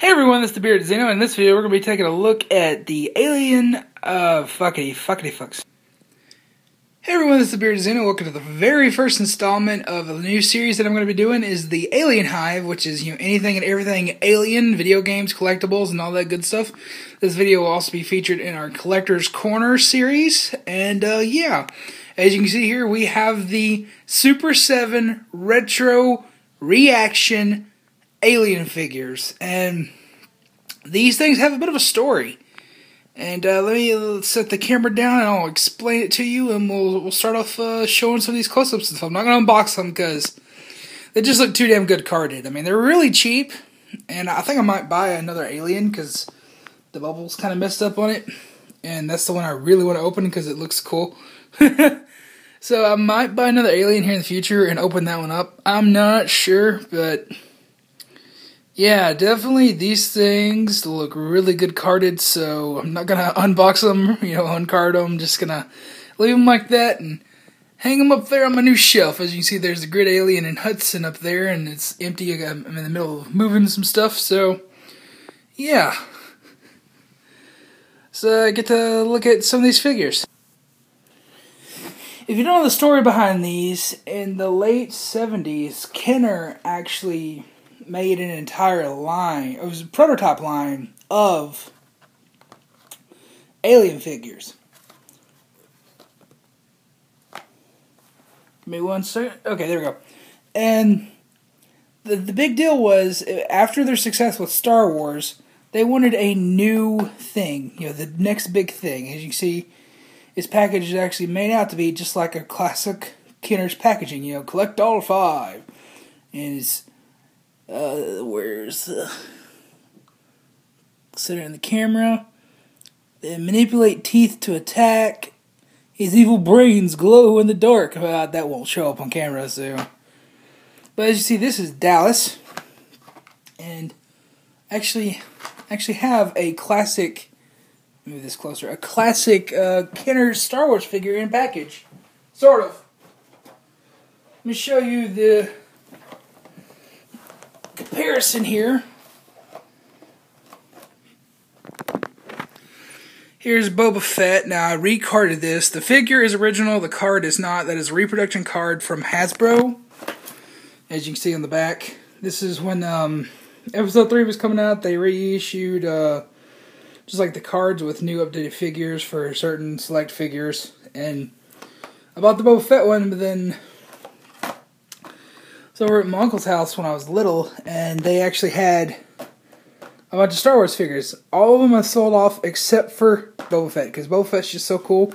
Hey everyone, this is the Bearded Xeno. In this video, we're going to be taking a look at the Alien, uh, fuckity, fuckity fucks. Hey everyone, this is the Bearded Xeno. Welcome to the very first installment of a new series that I'm going to be doing is the Alien Hive, which is, you know, anything and everything alien, video games, collectibles, and all that good stuff. This video will also be featured in our Collector's Corner series, and, uh, yeah. As you can see here, we have the Super 7 Retro Reaction alien figures, and these things have a bit of a story. And uh, let me set the camera down, and I'll explain it to you, and we'll we'll start off uh, showing some of these close-ups and stuff. I'm not gonna unbox them because they just look too damn good carded. I mean, they're really cheap, and I think I might buy another alien because the bubbles kind of messed up on it, and that's the one I really want to open because it looks cool. so I might buy another alien here in the future and open that one up. I'm not sure, but yeah, definitely these things look really good carded, so I'm not gonna unbox them, you know, uncard them. Just gonna leave them like that and hang them up there on my new shelf. As you can see, there's the Grid Alien and Hudson up there, and it's empty. I'm in the middle of moving some stuff, so yeah. So I get to look at some of these figures. If you don't know the story behind these, in the late 70s, Kenner actually made an entire line. It was a prototype line of alien figures. Give me one second. Okay, there we go. And the the big deal was uh, after their success with Star Wars, they wanted a new thing. You know, the next big thing. As you see, its package is actually made out to be just like a classic Kenner's packaging. You know, collect all five, and it's uh, where's the center in the camera? They manipulate teeth to attack. His evil brains glow in the dark. Uh, that won't show up on camera, so. But as you see, this is Dallas, and actually, actually have a classic. Move this closer. A classic uh, Kenner Star Wars figure in package, sort of. Let me show you the comparison here. Here's Boba Fett. Now, I recarded this. The figure is original, the card is not. That is a reproduction card from Hasbro. As you can see on the back. This is when um, episode 3 was coming out. They reissued uh, just like the cards with new updated figures for certain select figures. And I bought the Boba Fett one, but then so we were at my uncle's house when I was little, and they actually had a bunch of Star Wars figures. All of them I sold off except for Boba Fett because Boba Fett's just so cool.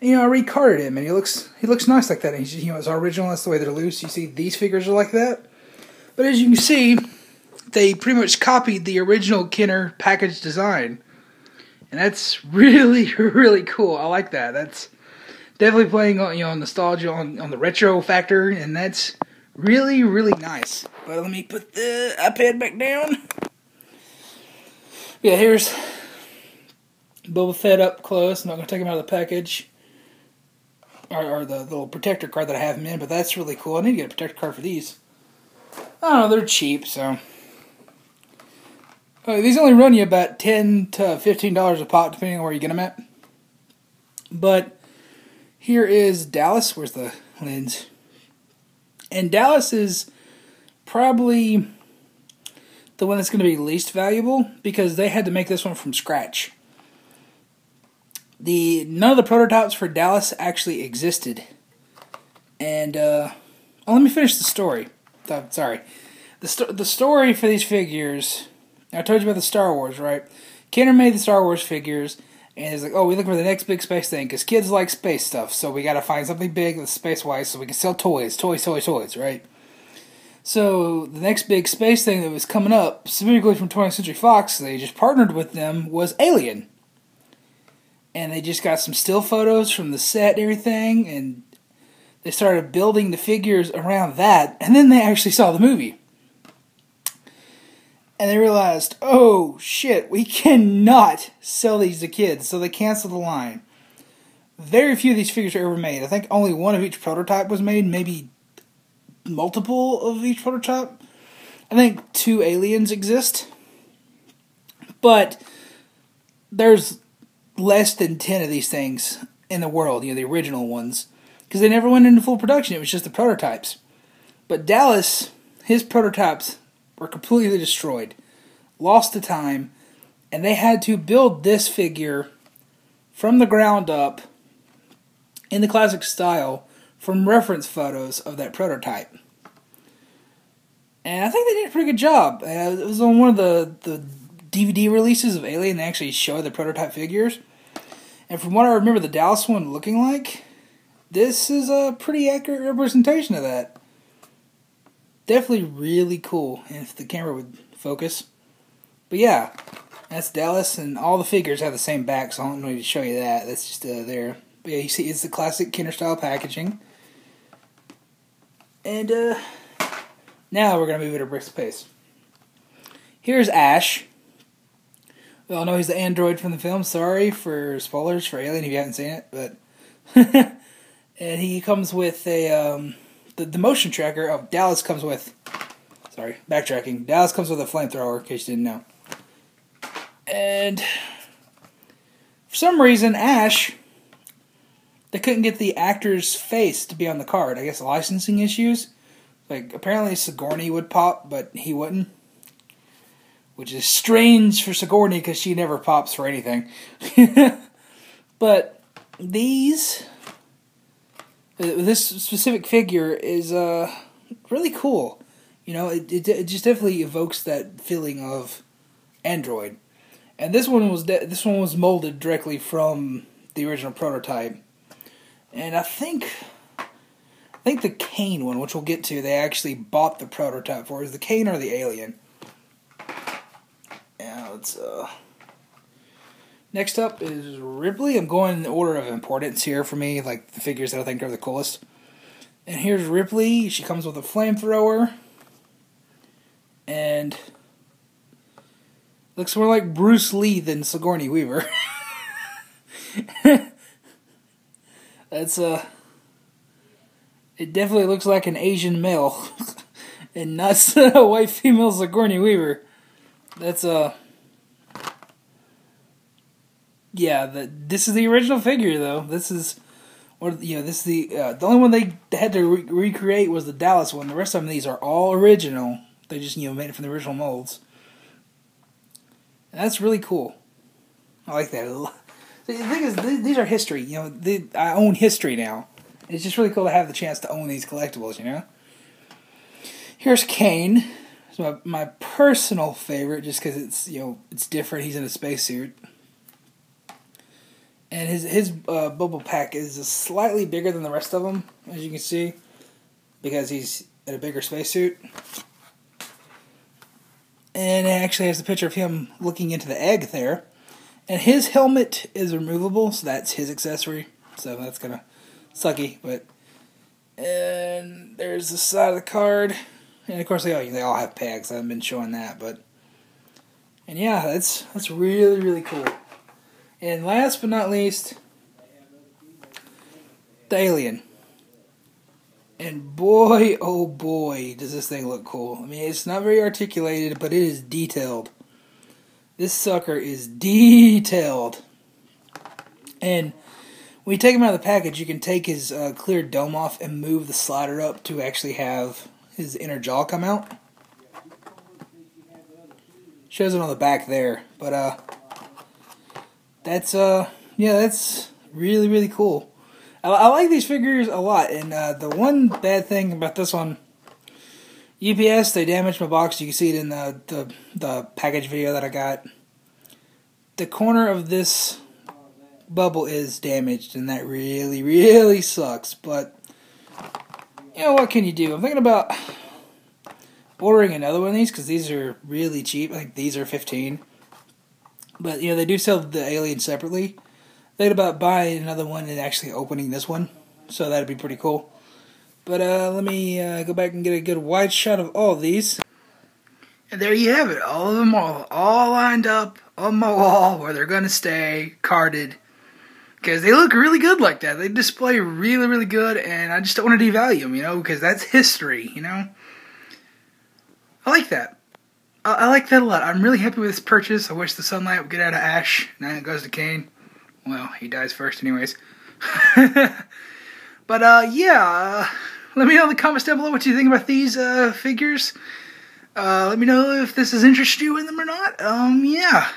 And, you know, I recarded him, and he looks he looks nice like that. And he's you know it's original. That's the way they're loose. You see, these figures are like that. But as you can see, they pretty much copied the original Kenner package design, and that's really really cool. I like that. That's definitely playing on you know nostalgia on on the retro factor, and that's Really, really nice. But let me put the iPad back down. Yeah, here's Boba Fett up close. I'm not going to take him out of the package. Or, or, the little protector card that I have him in, but that's really cool. I need to get a protector card for these. I don't know, they're cheap, so. Uh, these only run you about 10 to $15 a pop, depending on where you get them at. But here is Dallas. Where's the lens? And Dallas is probably the one that's going to be least valuable because they had to make this one from scratch. The none of the prototypes for Dallas actually existed, and uh, oh, let me finish the story. Oh, sorry, the sto- the story for these figures. I told you about the Star Wars, right? Kenner made the Star Wars figures and it's like, oh, we look for the next big space thing because kids like space stuff. So we got to find something big that's space wise so we can sell toys, toys, toys, toys, right? So the next big space thing that was coming up, specifically from 20th Century Fox, they just partnered with them was Alien. And they just got some still photos from the set and everything, and they started building the figures around that, and then they actually saw the movie and they realized, oh shit, we cannot sell these to kids, so they canceled the line. Very few of these figures are ever made. I think only one of each prototype was made, maybe multiple of each prototype. I think two aliens exist, but there's less than 10 of these things in the world, you know, the original ones, because they never went into full production. It was just the prototypes. But Dallas, his prototypes were completely destroyed, lost to time, and they had to build this figure from the ground up in the classic style from reference photos of that prototype. And I think they did a pretty good job. Uh, it was on one of the, the DVD releases of Alien. They actually show the prototype figures. And from what I remember the Dallas one looking like, this is a pretty accurate representation of that. Definitely really cool if the camera would focus. But yeah, that's Dallas, and all the figures have the same back, so I don't need to show you that. That's just uh, there. But yeah, you see, it's the classic Kenner style packaging. And uh, now we're gonna move it a brisk pace. Here's Ash. We all know he's the android from the film. Sorry for spoilers for Alien if you haven't seen it, but and he comes with a um, the, the motion tracker. Oh, Dallas comes with. Sorry, backtracking. Dallas comes with a flamethrower, in case you didn't know. And for some reason, Ash they couldn't get the actor's face to be on the card. I guess licensing issues. Like apparently Sigourney would pop, but he wouldn't which is strange for Sigourney because she never pops for anything. but these, this specific figure is uh, really cool. You know, it, it, it just definitely evokes that feeling of Android. And this one was de- this one was molded directly from the original prototype. And I think I think the Kane one, which we'll get to, they actually bought the prototype for. Is the Kane or the Alien? Yeah, let's uh Next up is Ripley. I'm going in the order of importance here for me, like the figures that I think are the coolest. And here's Ripley. She comes with a flamethrower. And looks more like Bruce Lee than Sigourney Weaver. That's uh it definitely looks like an Asian male and not a white female Sigourney Weaver. That's uh yeah, the, this is the original figure though. This is, or you know, this is the uh, the only one they had to re- recreate was the Dallas one. The rest of them these are all original. They just you know made it from the original molds. And that's really cool. I like that. The thing is, these are history. You know, they, I own history now. It's just really cool to have the chance to own these collectibles. You know. Here's Kane. It's my my personal favorite, just because it's you know it's different. He's in a spacesuit and his his uh, bubble pack is slightly bigger than the rest of them, as you can see, because he's in a bigger spacesuit. And it actually has a picture of him looking into the egg there. And his helmet is removable, so that's his accessory. So that's kind of sucky, but. And there's the side of the card. And of course, they all, they all have pegs. I haven't been showing that, but. And yeah, that's that's really, really cool. And last but not least, the Alien. And boy, oh boy, does this thing look cool. I mean, it's not very articulated, but it is detailed. This sucker is detailed. And when you take him out of the package, you can take his uh, clear dome off and move the slider up to actually have his inner jaw come out. Shows it on the back there, but uh, that's uh yeah that's really really cool. I, I like these figures a lot, and uh, the one bad thing about this one, UPS they damaged my box. You can see it in the the the package video that I got. The corner of this bubble is damaged, and that really really sucks. But you know what can you do? I'm thinking about ordering another one of these because these are really cheap. Like these are 15 but you know they do sell the Alien separately. They'd about buying another one and actually opening this one, so that'd be pretty cool. But uh, let me uh, go back and get a good wide shot of all of these. And there you have it, all of them all, all lined up on my wall where they're gonna stay, carded. Because they look really good like that. They display really, really good, and I just don't want to devalue them, you know, because that's history, you know. I like that. I, I like that a lot. I'm really happy with this purchase. I wish the sunlight would get out of Ash, then it goes to Kane. Well, he dies first, anyways. but uh, yeah, uh, let me know in the comments down below what you think about these uh, figures. Uh, let me know if this has interested you in them or not. Um, yeah.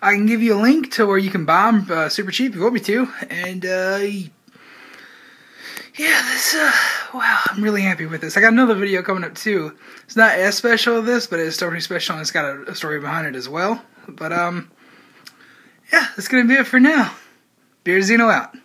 I can give you a link to where you can buy them uh, super cheap if you want me to. And, uh, yeah, this, uh, wow, I'm really happy with this. I got another video coming up too. It's not as special as this, but it's still pretty special and it's got a, a story behind it as well. But, um, yeah, that's gonna be it for now. Beard Xeno out.